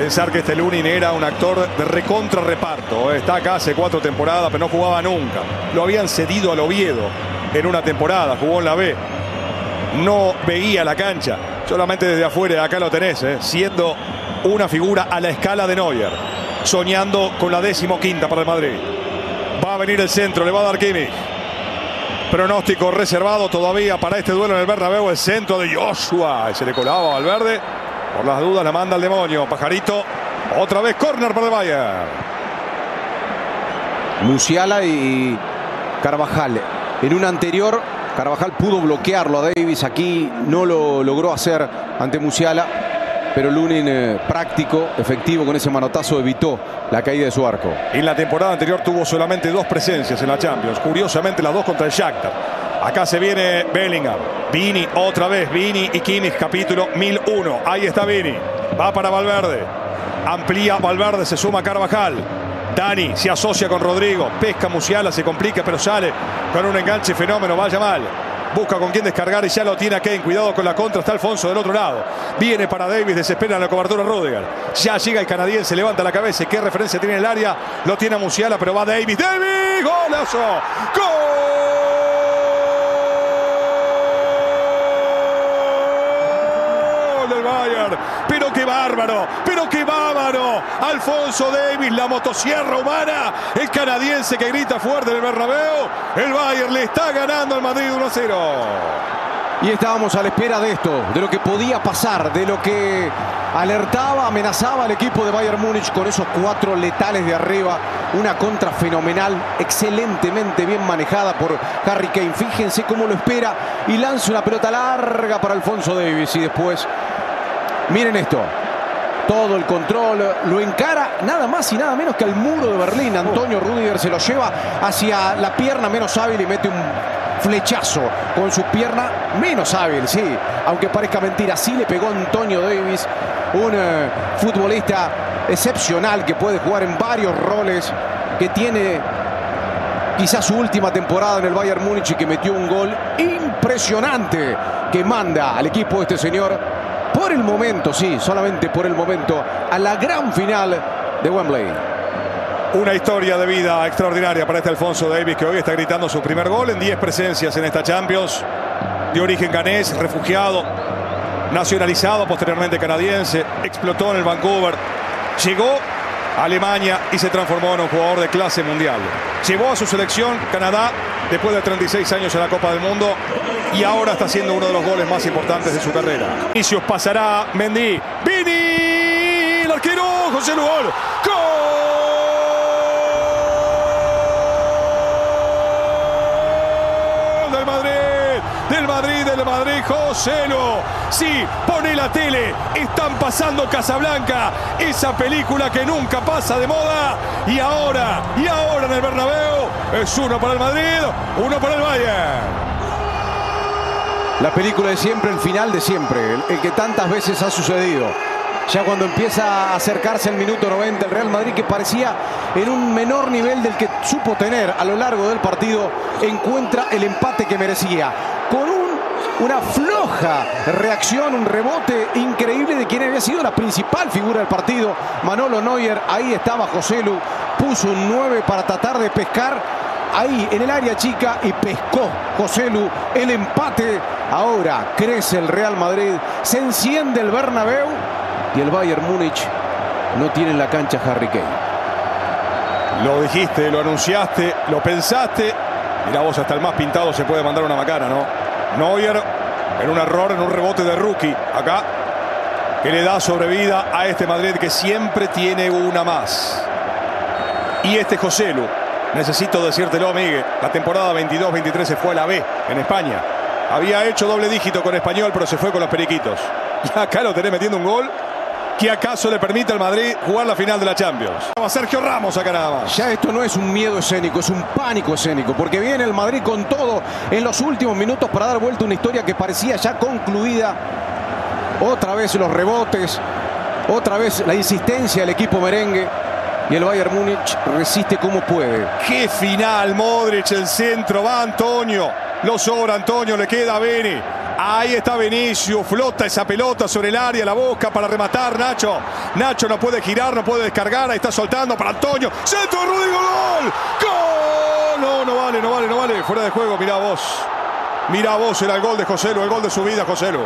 Pensar que este Lunin era un actor de recontra reparto. Está acá hace cuatro temporadas, pero no jugaba nunca. Lo habían cedido al Oviedo en una temporada, jugó en la B. No veía la cancha, solamente desde afuera, acá lo tenés, ¿eh? siendo una figura a la escala de Neuer, soñando con la décimo quinta para el Madrid. Va a venir el centro, le va a dar Kimmich. Pronóstico reservado todavía para este duelo en el Bernabéu, el centro de Joshua. Se le colaba al verde. Por las dudas la manda el demonio. Pajarito. Otra vez córner para el Bayern. Musiala y Carvajal. En un anterior, Carvajal pudo bloquearlo a Davis. Aquí no lo logró hacer ante Musiala. Pero Lunin eh, práctico, efectivo con ese manotazo evitó la caída de su arco. En la temporada anterior tuvo solamente dos presencias en la Champions. Curiosamente las dos contra el Shakhtar. Acá se viene Bellingham. Vini otra vez. Vini y Kimmich capítulo 1001. Ahí está Vini. Va para Valverde. Amplía Valverde. Se suma Carvajal. Dani se asocia con Rodrigo. Pesca Musiala. Se complica pero sale con un enganche fenómeno. Vaya mal. Busca con quién descargar y ya lo tiene Kane. Cuidado con la contra. Está Alfonso del otro lado. Viene para Davis. Desespera en la cobertura Rudiger. Ya llega el canadiense. Levanta la cabeza. ¿Qué referencia tiene en el área? Lo tiene Musiala, pero va Davis. ¡Davis! ¡Golazo! ¡Gol! del Bayern. Pero qué bárbaro, pero qué bárbaro. Alfonso Davis, la motosierra humana. El canadiense que grita fuerte en el Bernabéu. El Bayern le está ganando al Madrid 1 0. Y estábamos a la espera de esto, de lo que podía pasar, de lo que alertaba, amenazaba al equipo de Bayern Múnich con esos cuatro letales de arriba. Una contra fenomenal, excelentemente bien manejada por Harry Kane. Fíjense cómo lo espera y lanza una pelota larga para Alfonso Davis. Y después, miren esto, todo el control, lo encara nada más y nada menos que al muro de Berlín. Antonio Rudiger se lo lleva hacia la pierna menos hábil y mete un flechazo con su pierna menos hábil, sí, aunque parezca mentira, sí le pegó Antonio Davis, un eh, futbolista excepcional que puede jugar en varios roles, que tiene quizás su última temporada en el Bayern Múnich y que metió un gol impresionante que manda al equipo de este señor por el momento, sí, solamente por el momento, a la gran final de Wembley. Una historia de vida extraordinaria para este Alfonso Davis que hoy está gritando su primer gol en 10 presencias en esta Champions. De origen ganés, refugiado, nacionalizado, posteriormente canadiense, explotó en el Vancouver, llegó a Alemania y se transformó en un jugador de clase mundial. Llevó a su selección Canadá después de 36 años en la Copa del Mundo y ahora está haciendo uno de los goles más importantes de su carrera. Inicios pasará Mendy. Vini, el arquero, José Lugol. ¡Gol! Del Madrid, del Madrid, del Madrid, José Lu. Sí, pone la tele, están pasando Casablanca, esa película que nunca pasa de moda. Y ahora, y ahora en el Bernabéu, es uno para el Madrid, uno para el Bayern. La película de siempre, el final de siempre, el, el, que tantas veces ha sucedido. Ya cuando empieza a acercarse el minuto 90, el Real Madrid que parecía en un menor nivel del que supo tener a lo largo del partido, encuentra el empate que merecía. Una floja reacción, un rebote increíble de quien había sido la principal figura del partido, Manolo Neuer. Ahí estaba José Lu, puso un 9 para tratar de pescar ahí en el área chica y pescó José Lu el empate. Ahora crece el Real Madrid, se enciende el Bernabéu y el Bayern Múnich no tiene en la cancha Harry Kane. Lo dijiste, lo anunciaste, lo pensaste. Mira vos, hasta el más pintado se puede mandar una macana, ¿no? Neuer en un error, en un rebote de rookie. Acá, que le da sobrevida a este Madrid que siempre tiene una más. Y este José Lu, Necesito decírtelo, Miguel. La temporada 22-23 se fue a la B en España. Había hecho doble dígito con Español, pero se fue con los periquitos. Y acá lo tenés metiendo un gol que acaso le permite al Madrid jugar la final de la Champions. Va Sergio Ramos acá nada más. Ya esto no es un miedo escénico, es un pánico escénico, porque viene el Madrid con todo en los últimos minutos para dar vuelta a una historia que parecía ya concluida. Otra vez los rebotes, otra vez la insistencia del equipo merengue. Y el Bayern Múnich resiste como puede. ¡Qué final! Modric, el centro, va Antonio. Lo sobra Antonio, le queda a Beni. Ahí está Vinicius, flota esa pelota sobre el área, la boca para rematar Nacho. Nacho no puede girar, no puede descargar, ahí está soltando para Antonio. Centro Rodrigo, gol. ¡Gol! No, no vale, no vale, no vale. Fuera de juego, mirá vos. Mirá vos, era el gol de Joselo, el gol de su vida, Joselo.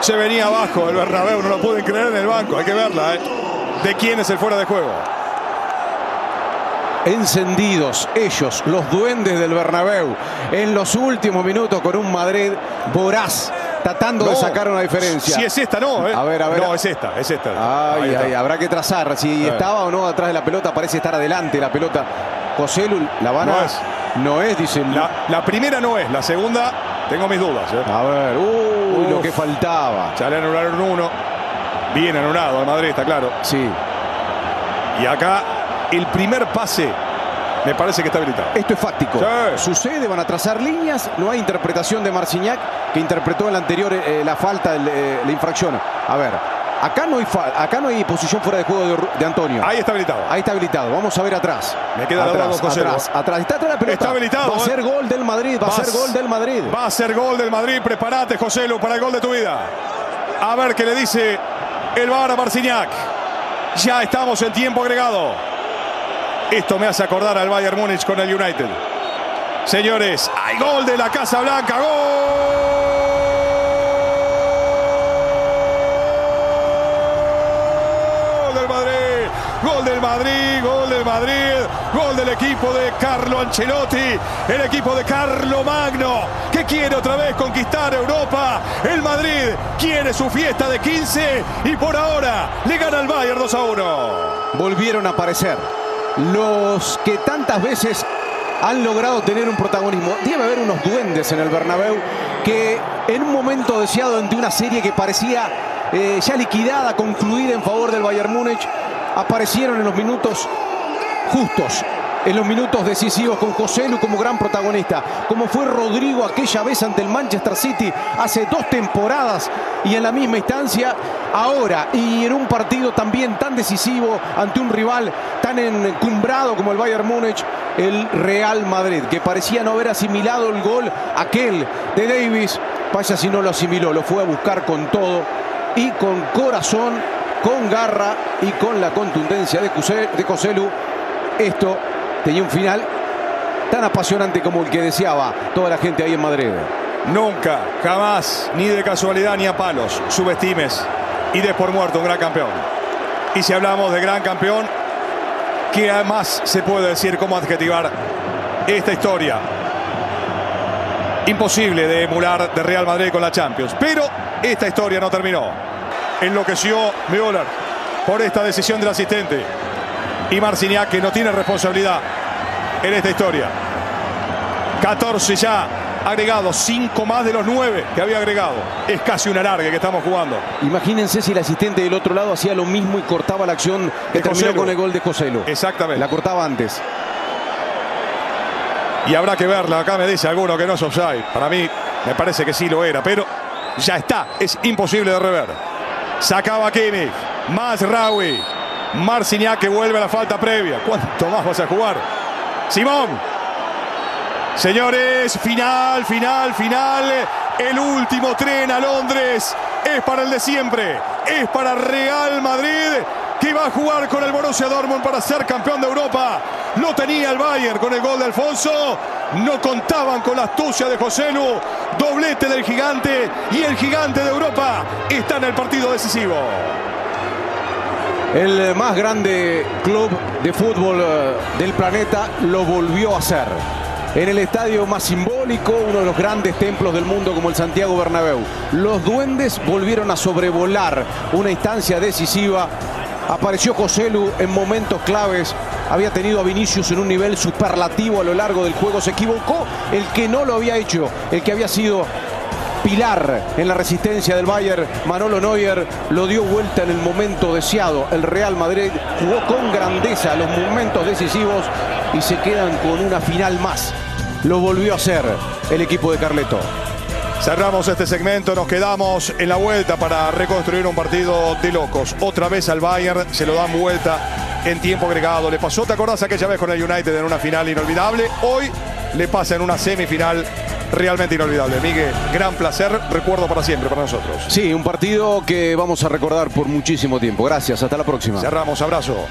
Se venía abajo el Bernabéu, no lo pueden creer en el banco, hay que verla, ¿eh? ¿De quién es el fuera de juego? Encendidos ellos, los duendes del Bernabéu, en los últimos minutos con un Madrid voraz, tratando de sacar una diferencia. Si es esta, no, ¿eh? A ver, a ver. No, es esta, es esta. Ay, ay, habrá que trazar. Si estaba o no atrás de la pelota, parece estar adelante la pelota. José la van no a... es. No es, dice. La, la, primera no es, la segunda tengo mis dudas. ¿eh? A ver, uy, lo que faltaba. Ya le anularon uno. Bien anulado al Madrid, está claro. Sí. Y acá el primer pase me parece que está habilitado. Esto es fáctico. Sucede, van a trazar líneas. No hay interpretación de Marcignac, que interpretó en la anterior eh, la falta, eh, la infracción. A ver, acá no hay, acá no hay posición fuera de juego de, Antonio. Ahí está habilitado. Ahí está habilitado. Vamos a ver atrás. Me queda atrás, José. Atrás, atrás. Está atrás la pelota. Está habilitado. Va a ser ¿eh? gol del Madrid. Va, a ser gol del Madrid. Va a ser gol del Madrid. Prepárate, José Lu, para el gol de tu vida. A ver qué le dice el VAR a Marcignac. Ya estamos en tiempo agregado. Esto me hace acordar al Bayern Múnich con el United. Señores, hay gol de la Casa Blanca. ¡Gol! del Madrid. Gol del Madrid, gol del Madrid, gol del equipo de Carlo Ancelotti, el equipo de Carlo Magno, que quiere otra vez conquistar Europa. El Madrid quiere su fiesta de 15 y por ahora le gana al Bayern 2 a 1. Volvieron a aparecer los que tantas veces han logrado tener un protagonismo. Debe haber unos duendes en el Bernabéu que en un momento deseado ante una serie que parecía eh, ya liquidada, concluida en favor del Bayern Múnich, aparecieron en los minutos justos en los minutos decisivos con José Lu como gran protagonista, como fue Rodrigo aquella vez ante el Manchester City hace dos temporadas y en la misma instancia ahora y en un partido también tan decisivo ante un rival tan encumbrado como el Bayern Múnich, el Real Madrid, que parecía no haber asimilado el gol aquel de Davis, vaya si no lo asimiló, lo fue a buscar con todo y con corazón, con garra y con la contundencia de, Coselu. Esto tenía un final tan apasionante como el que deseaba toda la gente ahí en Madrid. Nunca, jamás, ni de casualidad ni a palos, subestimes y des por muerto un gran campeón. Y si hablamos de gran campeón, ¿qué más se puede decir cómo adjetivar esta historia? Imposible de emular de Real Madrid con la Champions. Pero esta historia no terminó. Enloqueció Müller por esta decisión del asistente y Marciniak que no tiene responsabilidad en esta historia. 14 ya agregado, 5 más de los 9 que había agregado. Es casi una larga que estamos jugando. Imagínense si el asistente del otro lado hacía lo mismo y cortaba la acción que terminó con el gol de Joselo. Exactamente. La cortaba antes. Y habrá que verla. Acá me dice alguno que no es offside. Para mí me parece que sí lo era, pero ya está. Es imposible de rever. Sacaba Kimmich. Más Rawi. Marciniak que vuelve a la falta previa. ¿Cuánto más vas a jugar? Simón. Señores, final, final, final. El último tren a Londres es para el de siempre. Es para Real Madrid que va a jugar con el Borussia Dortmund para ser campeón de Europa. Lo tenía el Bayern con el gol de Alfonso. No contaban con la astucia de José Lu. Doblete del gigante y el gigante de Europa está en el partido decisivo. El más grande club de fútbol eh, del planeta lo volvió a hacer. En el estadio más simbólico, uno de los grandes templos del mundo como el Santiago Bernabéu. Los duendes volvieron a sobrevolar una instancia decisiva. Apareció Joselu en momentos claves. Había tenido a Vinicius en un nivel superlativo a lo largo del juego. Se equivocó el que no lo había hecho, el que había sido pilar en la resistencia del Bayern. Manolo Neuer lo dio vuelta en el momento deseado. El Real Madrid jugó con grandeza los momentos decisivos y se quedan con una final más. Lo volvió a hacer el equipo de Carleto. Cerramos este segmento, nos quedamos en la vuelta para reconstruir un partido de locos. Otra vez al Bayern, se lo dan vuelta en tiempo agregado. Le pasó, ¿te acordás aquella vez con el United en una final inolvidable? Hoy le pasa en una semifinal realmente inolvidable. Miguel, gran placer, recuerdo para siempre para nosotros. Sí, un partido que vamos a recordar por muchísimo tiempo. Gracias, hasta la próxima. Cerramos, abrazo.